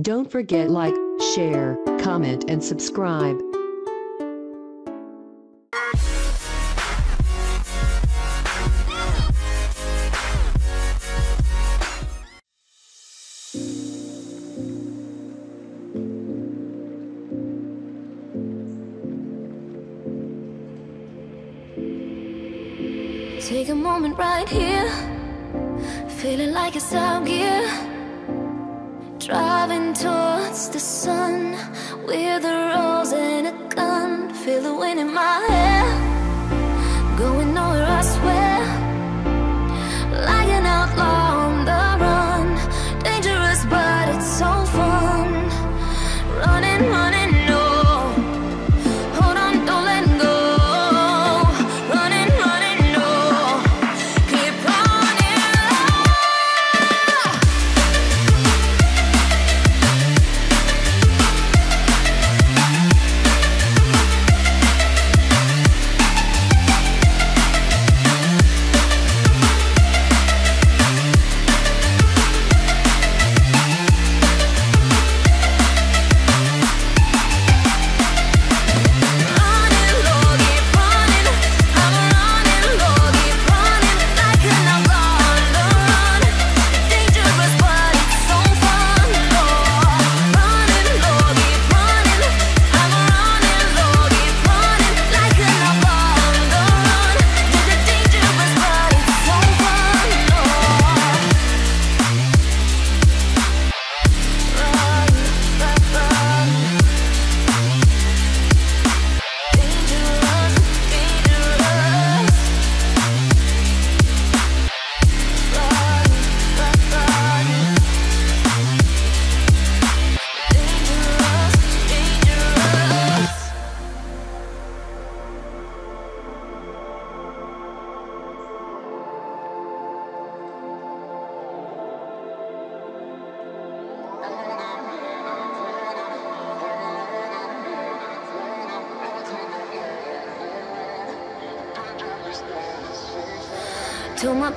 Don't forget like, share, comment and subscribe. Take a moment right here Feeling like it's out gear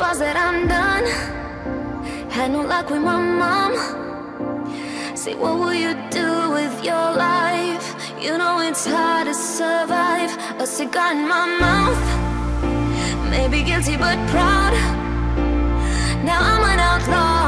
was that I'm done Had no luck with my mom See, what will you do with your life? You know it's hard to survive. A cigar in my mouth. Maybe guilty but proud. Now I'm an outlaw.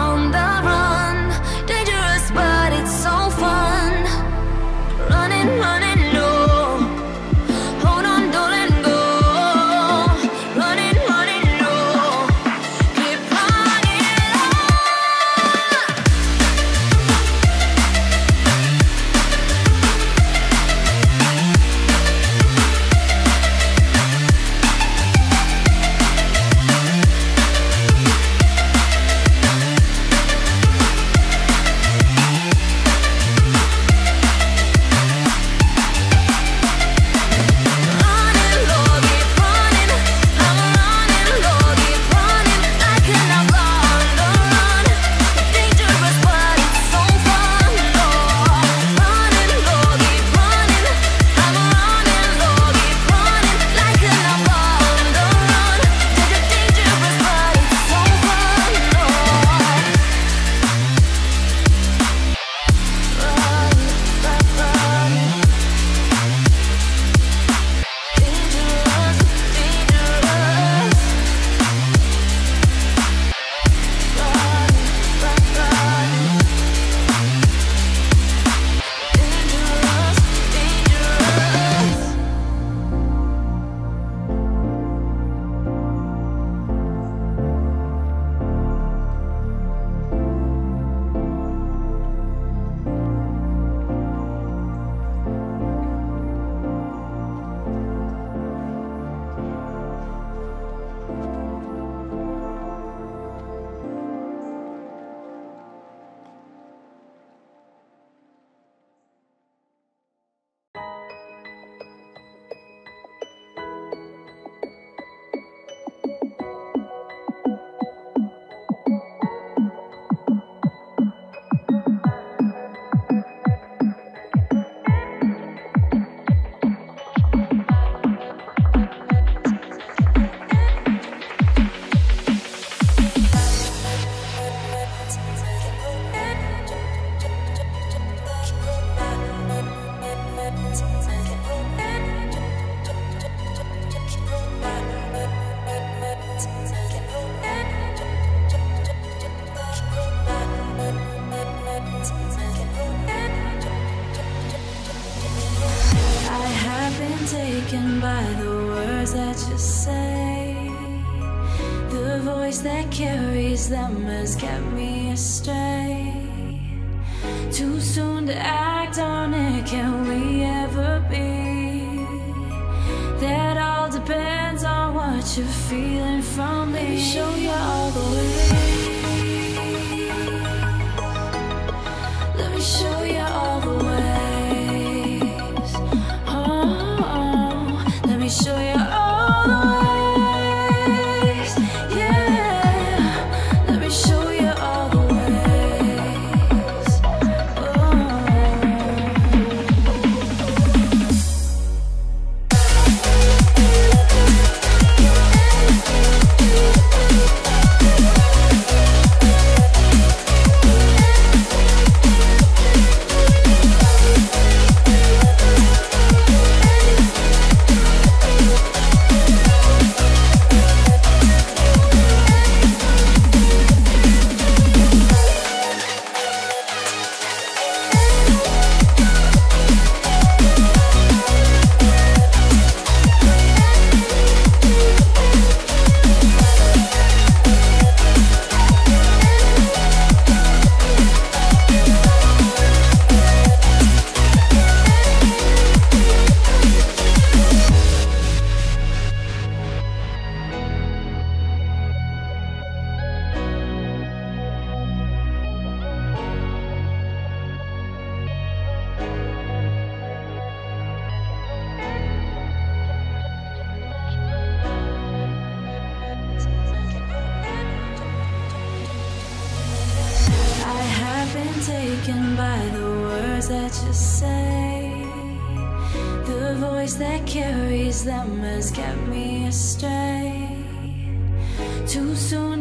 you're feeling from me. Let me show you all the way.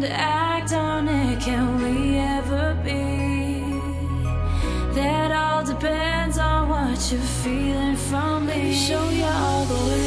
and act on it. Can we ever be? That all depends on what you're feeling from me. Show you all the way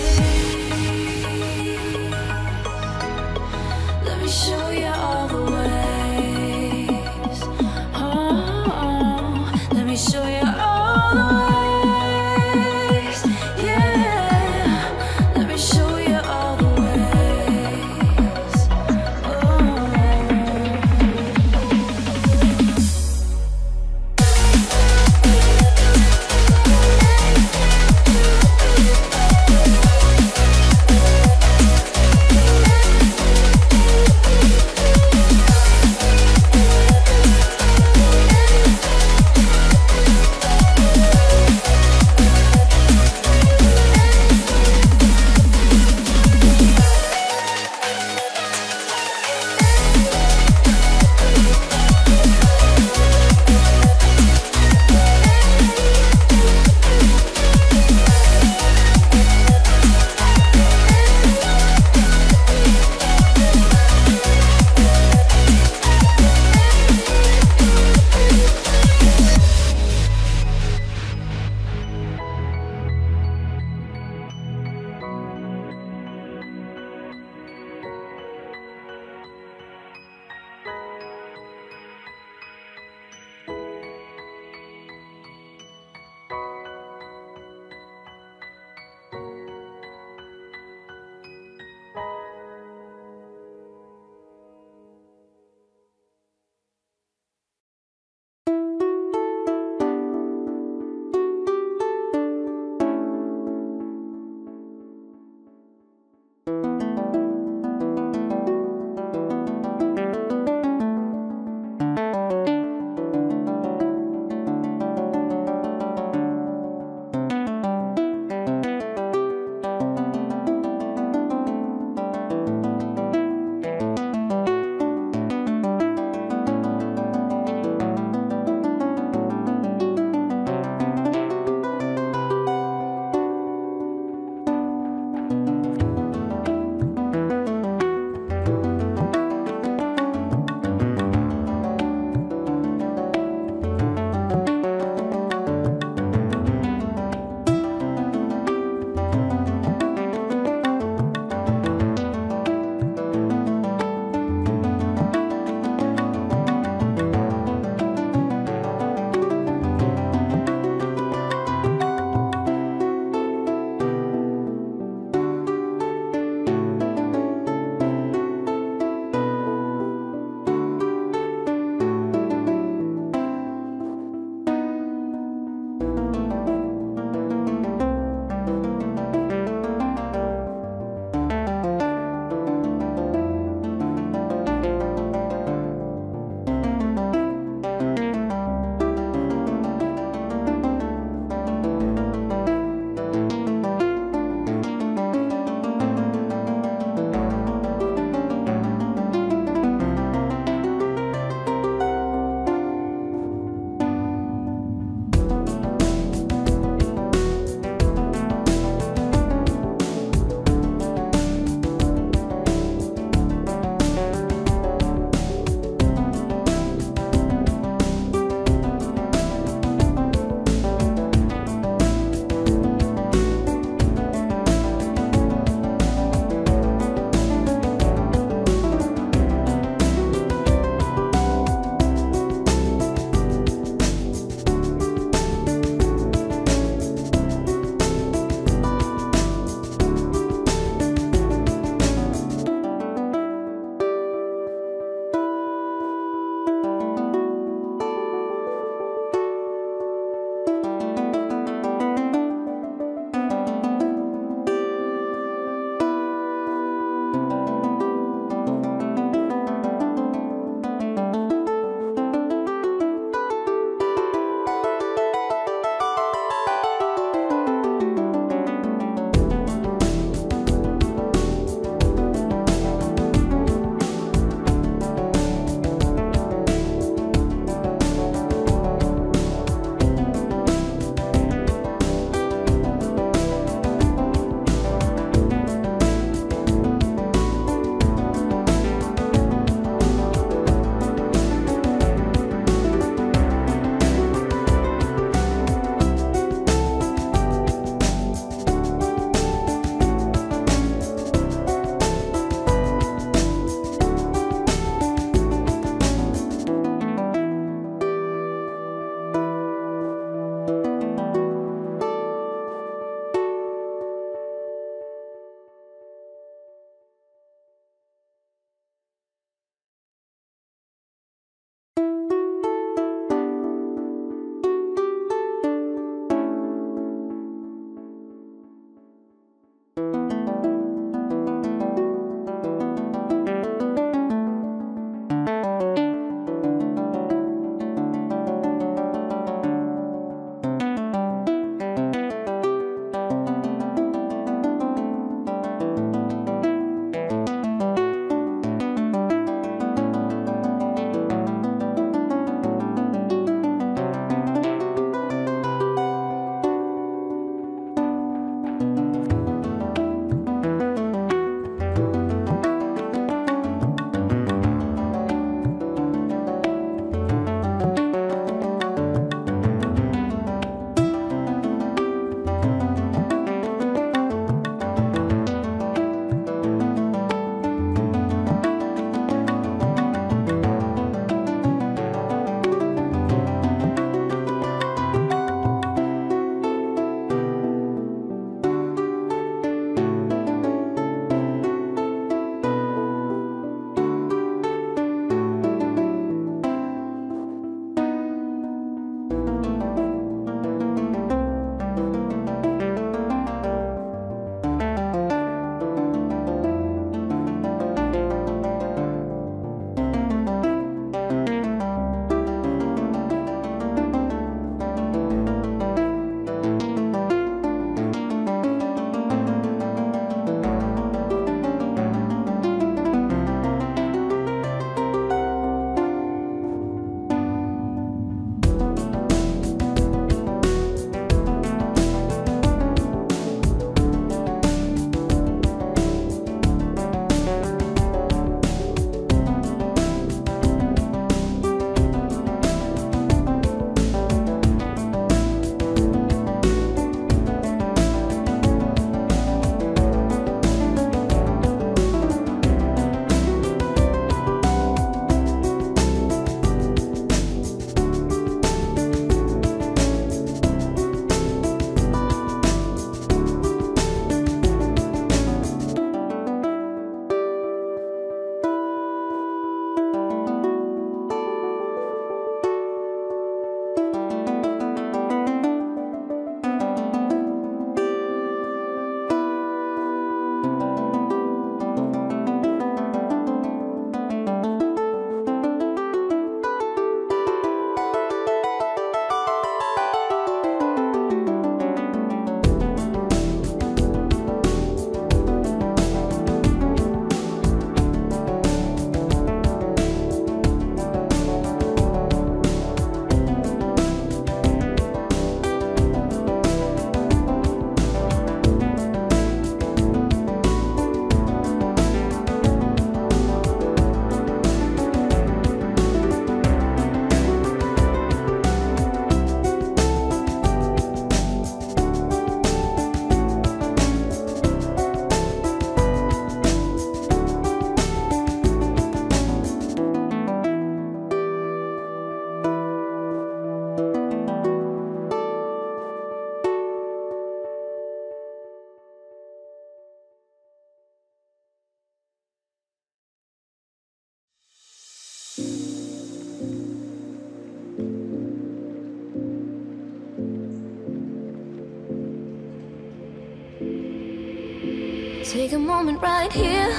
Take a moment right here,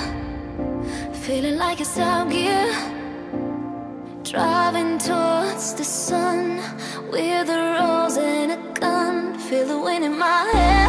feeling like it's out gear. Driving towards the sun with a rose and a gun. Feel the wind in my hair,